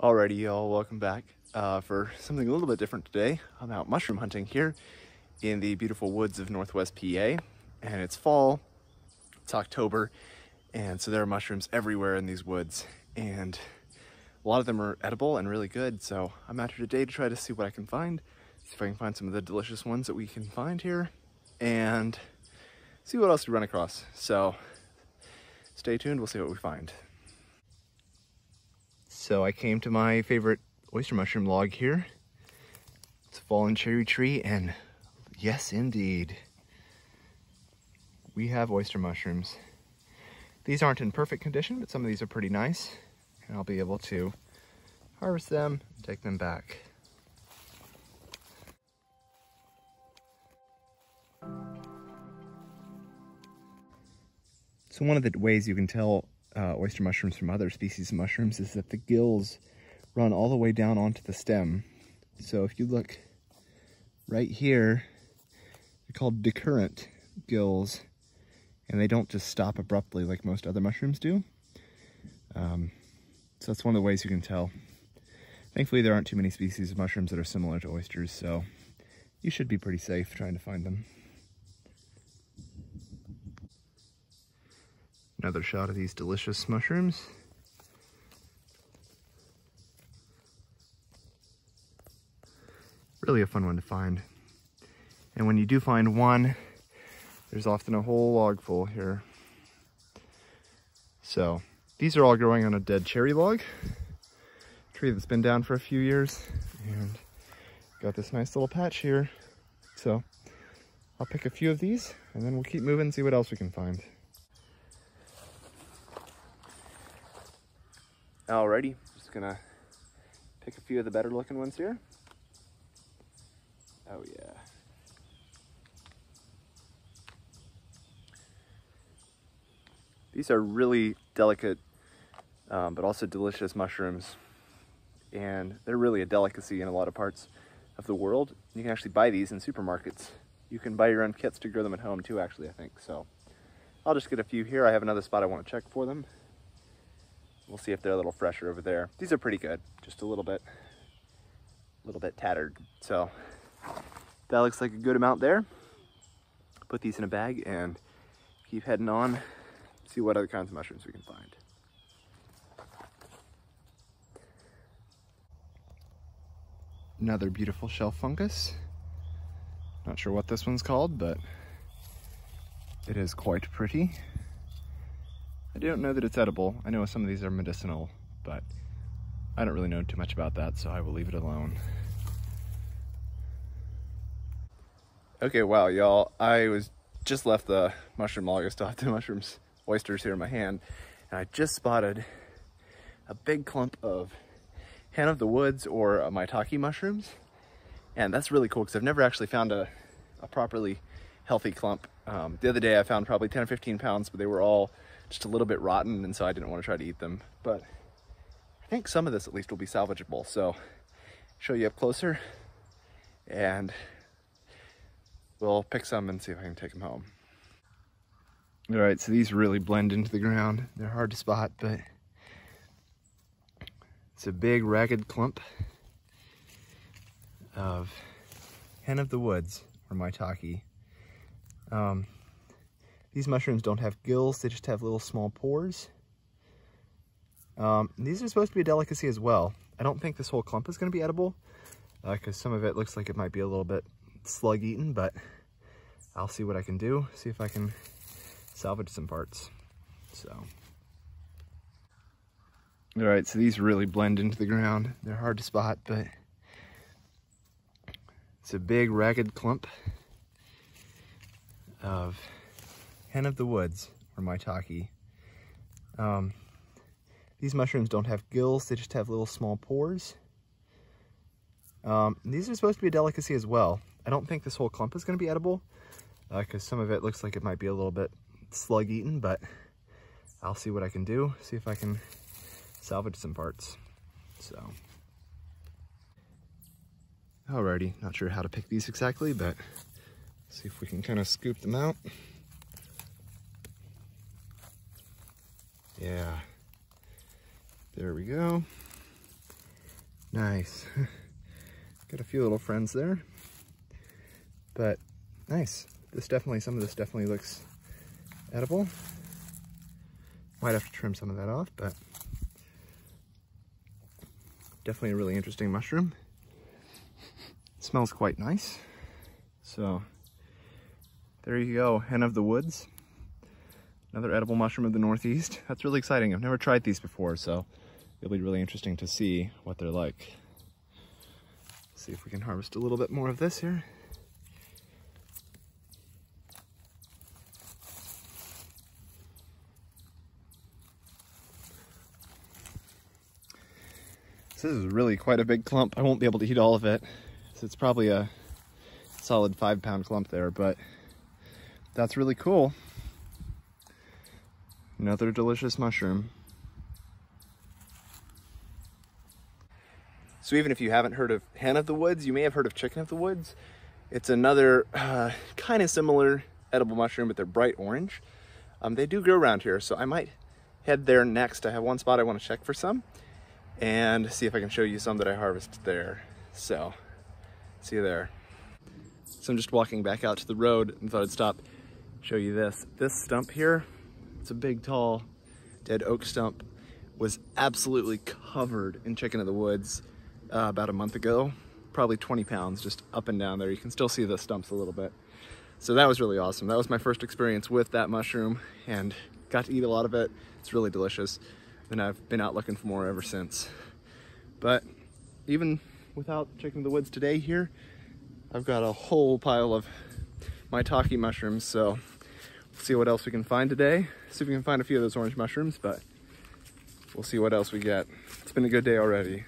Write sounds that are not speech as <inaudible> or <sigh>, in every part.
Alrighty, y'all, welcome back uh, for something a little bit different today. I'm out mushroom hunting here in the beautiful woods of Northwest PA, and it's fall, it's October, and so there are mushrooms everywhere in these woods, and a lot of them are edible and really good, so I'm out here today to try to see what I can find, see if I can find some of the delicious ones that we can find here, and see what else we run across. So stay tuned, we'll see what we find. So I came to my favorite oyster mushroom log here. It's a fallen cherry tree and yes indeed, we have oyster mushrooms. These aren't in perfect condition, but some of these are pretty nice and I'll be able to harvest them and take them back. So one of the ways you can tell uh, oyster mushrooms from other species of mushrooms is that the gills run all the way down onto the stem. So if you look right here, they're called decurrent gills, and they don't just stop abruptly like most other mushrooms do. Um, so that's one of the ways you can tell. Thankfully, there aren't too many species of mushrooms that are similar to oysters, so you should be pretty safe trying to find them. Another shot of these delicious mushrooms. Really a fun one to find. And when you do find one, there's often a whole log full here. So these are all growing on a dead cherry log, tree that's been down for a few years, and got this nice little patch here. So I'll pick a few of these and then we'll keep moving and see what else we can find. Alrighty, just gonna pick a few of the better looking ones here. Oh yeah. These are really delicate, um, but also delicious mushrooms. And they're really a delicacy in a lot of parts of the world. You can actually buy these in supermarkets. You can buy your own kits to grow them at home too, actually, I think. So I'll just get a few here. I have another spot I want to check for them. We'll see if they're a little fresher over there. These are pretty good, just a little bit, a little bit tattered. So that looks like a good amount there. Put these in a bag and keep heading on, see what other kinds of mushrooms we can find. Another beautiful shelf fungus. Not sure what this one's called, but it is quite pretty. I don't know that it's edible. I know some of these are medicinal, but I don't really know too much about that, so I will leave it alone. Okay, wow, y'all. I was just left the mushroom log. I the mushrooms, oysters here in my hand, and I just spotted a big clump of hen of the woods or uh, maitake mushrooms. And that's really cool because I've never actually found a, a properly healthy clump. Um, the other day I found probably 10 or 15 pounds, but they were all just a little bit rotten and so I didn't want to try to eat them. But I think some of this at least will be salvageable. So show you up closer and we'll pick some and see if I can take them home. All right, so these really blend into the ground. They're hard to spot, but it's a big ragged clump of hen of the woods or maitake. Um, these mushrooms don't have gills, they just have little small pores. Um, these are supposed to be a delicacy as well. I don't think this whole clump is going to be edible because uh, some of it looks like it might be a little bit slug eaten, but I'll see what I can do, see if I can salvage some parts. So, all right, so these really blend into the ground. They're hard to spot, but it's a big ragged clump of hen of the woods, or maitake. Um, these mushrooms don't have gills, they just have little small pores. Um, these are supposed to be a delicacy as well. I don't think this whole clump is going to be edible because uh, some of it looks like it might be a little bit slug eaten, but I'll see what I can do, see if I can salvage some parts. So, alrighty, not sure how to pick these exactly, but see if we can kind of scoop them out. Yeah. There we go. Nice. <laughs> Got a few little friends there. But nice. This definitely, some of this definitely looks edible. Might have to trim some of that off, but definitely a really interesting mushroom. It smells quite nice. So there you go, hen of the woods. Another edible mushroom of the Northeast. <laughs> That's really exciting. I've never tried these before, so it'll be really interesting to see what they're like. see if we can harvest a little bit more of this here. This is really quite a big clump. I won't be able to eat all of it. So it's probably a solid five pound clump there, but that's really cool. Another delicious mushroom. So even if you haven't heard of hen of the woods, you may have heard of chicken of the woods. It's another uh, kind of similar edible mushroom, but they're bright orange. Um, they do grow around here, so I might head there next. I have one spot I want to check for some and see if I can show you some that I harvested there. So, see you there. So I'm just walking back out to the road and thought I'd stop, show you this. This stump here, it's a big, tall, dead oak stump, was absolutely covered in chicken of the woods uh, about a month ago. Probably 20 pounds just up and down there. You can still see the stumps a little bit. So that was really awesome. That was my first experience with that mushroom and got to eat a lot of it. It's really delicious and I've been out looking for more ever since. But even without chicken of the woods today here, I've got a whole pile of maitake mushrooms, so see what else we can find today. See if we can find a few of those orange mushrooms, but we'll see what else we get. It's been a good day already.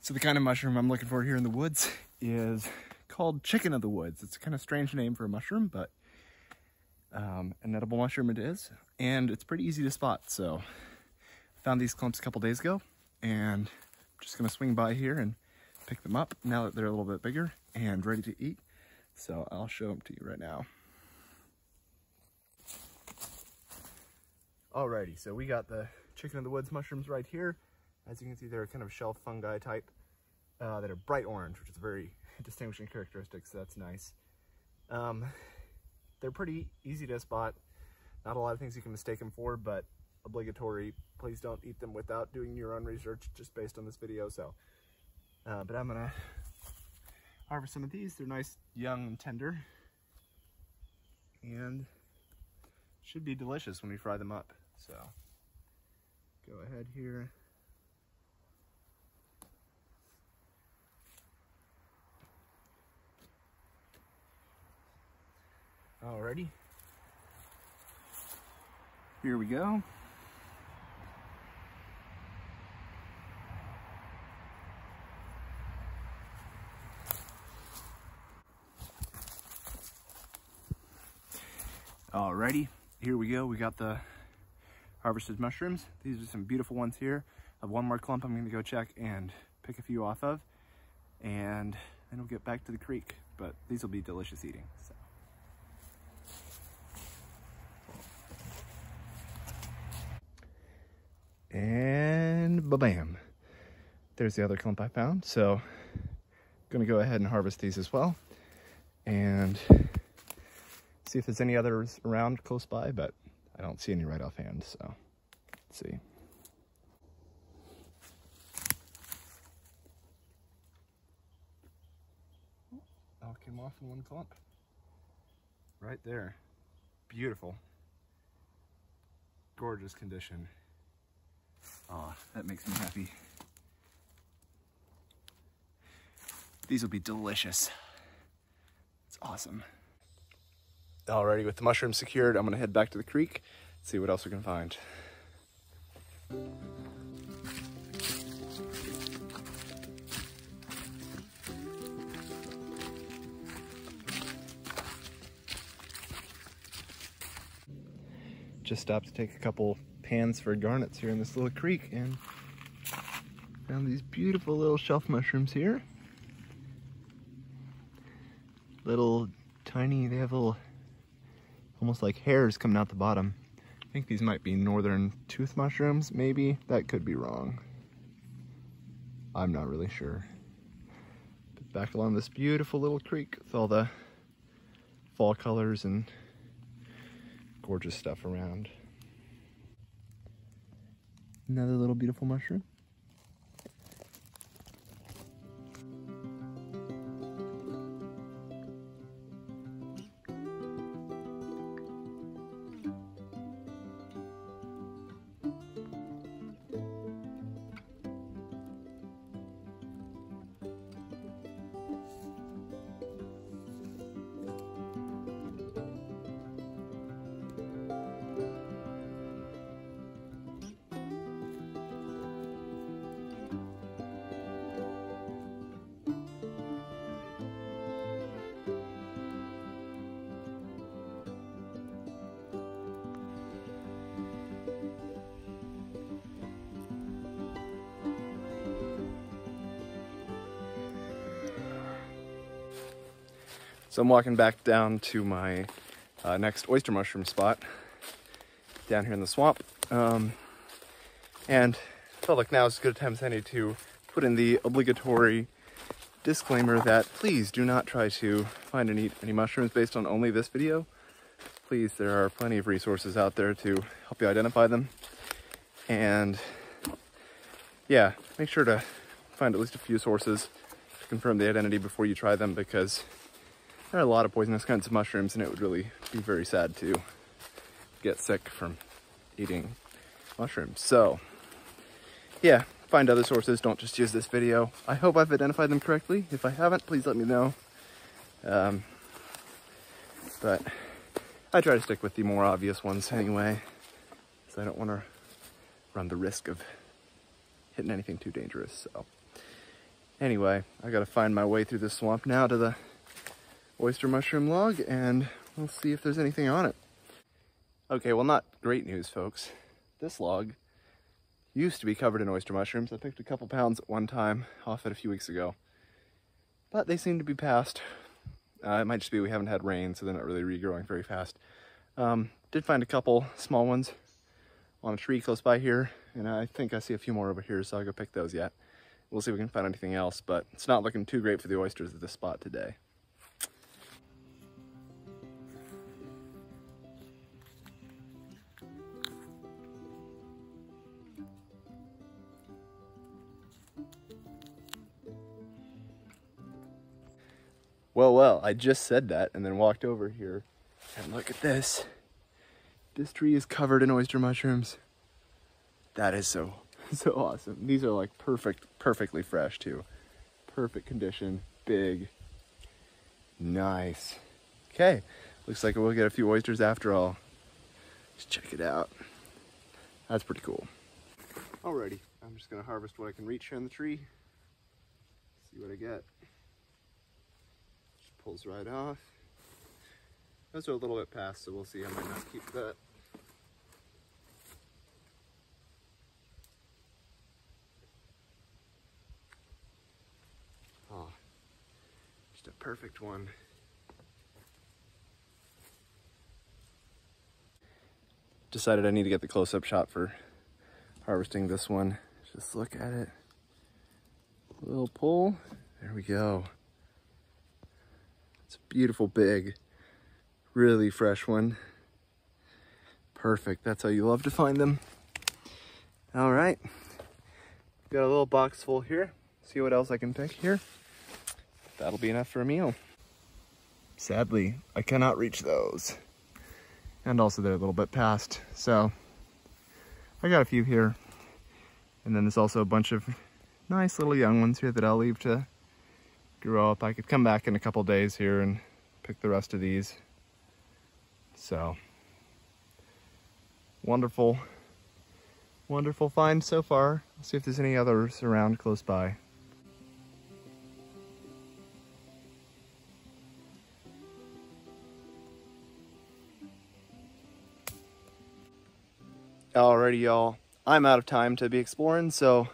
So the kind of mushroom I'm looking for here in the woods is called chicken of the woods. It's a kind of strange name for a mushroom, but um, an edible mushroom it is, and it's pretty easy to spot. So found these clumps a couple days ago, and I'm just gonna swing by here and pick them up now that they're a little bit bigger and ready to eat. So I'll show them to you right now. Alrighty, so we got the chicken of the woods mushrooms right here. As you can see, they're kind of shelf fungi type uh, that are bright orange, which is a very <laughs> distinguishing characteristic, so that's nice. Um, they're pretty easy to spot. Not a lot of things you can mistake them for, but obligatory. Please don't eat them without doing your own research just based on this video. So, uh, but I'm gonna harvest some of these. They're nice, young, and tender. And should be delicious when we fry them up. So go ahead here. Alrighty. Here we go. Alrighty, here we go. We got the harvested mushrooms. These are some beautiful ones here. I have one more clump I'm gonna go check and pick a few off of. And then we'll get back to the creek. But these will be delicious eating. So. And ba-bam. There's the other clump I found. So gonna go ahead and harvest these as well. And see if there's any others around close by, but I don't see any right offhand, so let's see. Oh, All came off in one clump. Right there. Beautiful. Gorgeous condition. Oh, that makes me happy. These will be delicious. It's awesome. Alrighty, with the mushrooms secured, I'm gonna head back to the creek, see what else we can find. Just stopped to take a couple pans for garnets here in this little creek and found these beautiful little shelf mushrooms here. Little tiny, they have little, almost like hairs coming out the bottom. I think these might be northern tooth mushrooms, maybe. That could be wrong. I'm not really sure. But back along this beautiful little creek with all the fall colors and gorgeous stuff around. Another little beautiful mushroom. So I'm walking back down to my uh, next oyster mushroom spot down here in the swamp. Um, and felt like now is as good a time as any to put in the obligatory disclaimer that please do not try to find and eat any mushrooms based on only this video. Please, there are plenty of resources out there to help you identify them. And yeah, make sure to find at least a few sources to confirm the identity before you try them because there are a lot of poisonous kinds of mushrooms and it would really be very sad to get sick from eating mushrooms. So yeah, find other sources. Don't just use this video. I hope I've identified them correctly. If I haven't, please let me know. Um, but I try to stick with the more obvious ones anyway, so I don't want to run the risk of hitting anything too dangerous. So anyway, I got to find my way through the swamp now to the oyster mushroom log and we'll see if there's anything on it. Okay, well not great news folks. This log used to be covered in oyster mushrooms. I picked a couple pounds at one time off it a few weeks ago. But they seem to be past. Uh, it might just be we haven't had rain, so they're not really regrowing very fast. Um, did find a couple small ones on a tree close by here, and I think I see a few more over here, so I'll go pick those yet. We'll see if we can find anything else, but it's not looking too great for the oysters at this spot today. Well, well, I just said that and then walked over here and look at this. This tree is covered in oyster mushrooms. That is so, <laughs> so awesome. These are like perfect, perfectly fresh too. Perfect condition, big, nice. Okay, looks like we'll get a few oysters after all. Just check it out. That's pretty cool. Alrighty, I'm just gonna harvest what I can reach here in the tree. See what I get pulls right off. Those are a little bit past, so we'll see. I might not keep that. Oh, just a perfect one. Decided I need to get the close-up shot for harvesting this one. Just look at it. Little pull. There we go. It's a beautiful, big, really fresh one. Perfect. That's how you love to find them. All right. Got a little box full here. See what else I can pick here. That'll be enough for a meal. Sadly, I cannot reach those. And also they're a little bit past. So I got a few here. And then there's also a bunch of nice little young ones here that I'll leave to grow up. I could come back in a couple days here and pick the rest of these. So, wonderful, wonderful find so far. Let's see if there's any others around close by. Alrighty, y'all. I'm out of time to be exploring, so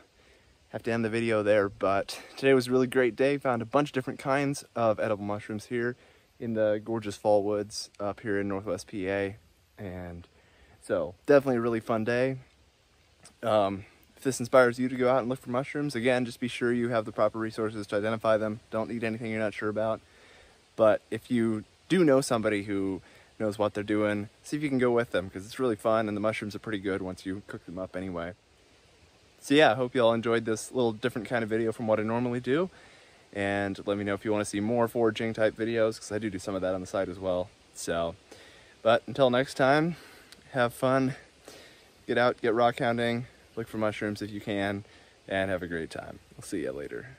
have to end the video there, but today was a really great day. Found a bunch of different kinds of edible mushrooms here in the gorgeous fall woods up here in Northwest PA. And so definitely a really fun day. Um, if this inspires you to go out and look for mushrooms, again, just be sure you have the proper resources to identify them. Don't eat anything you're not sure about. But if you do know somebody who knows what they're doing, see if you can go with them because it's really fun and the mushrooms are pretty good once you cook them up anyway. So yeah, I hope you all enjoyed this little different kind of video from what I normally do. And let me know if you want to see more foraging type videos because I do do some of that on the side as well. So, but until next time, have fun, get out, get rock hounding, look for mushrooms if you can, and have a great time. We'll see you later.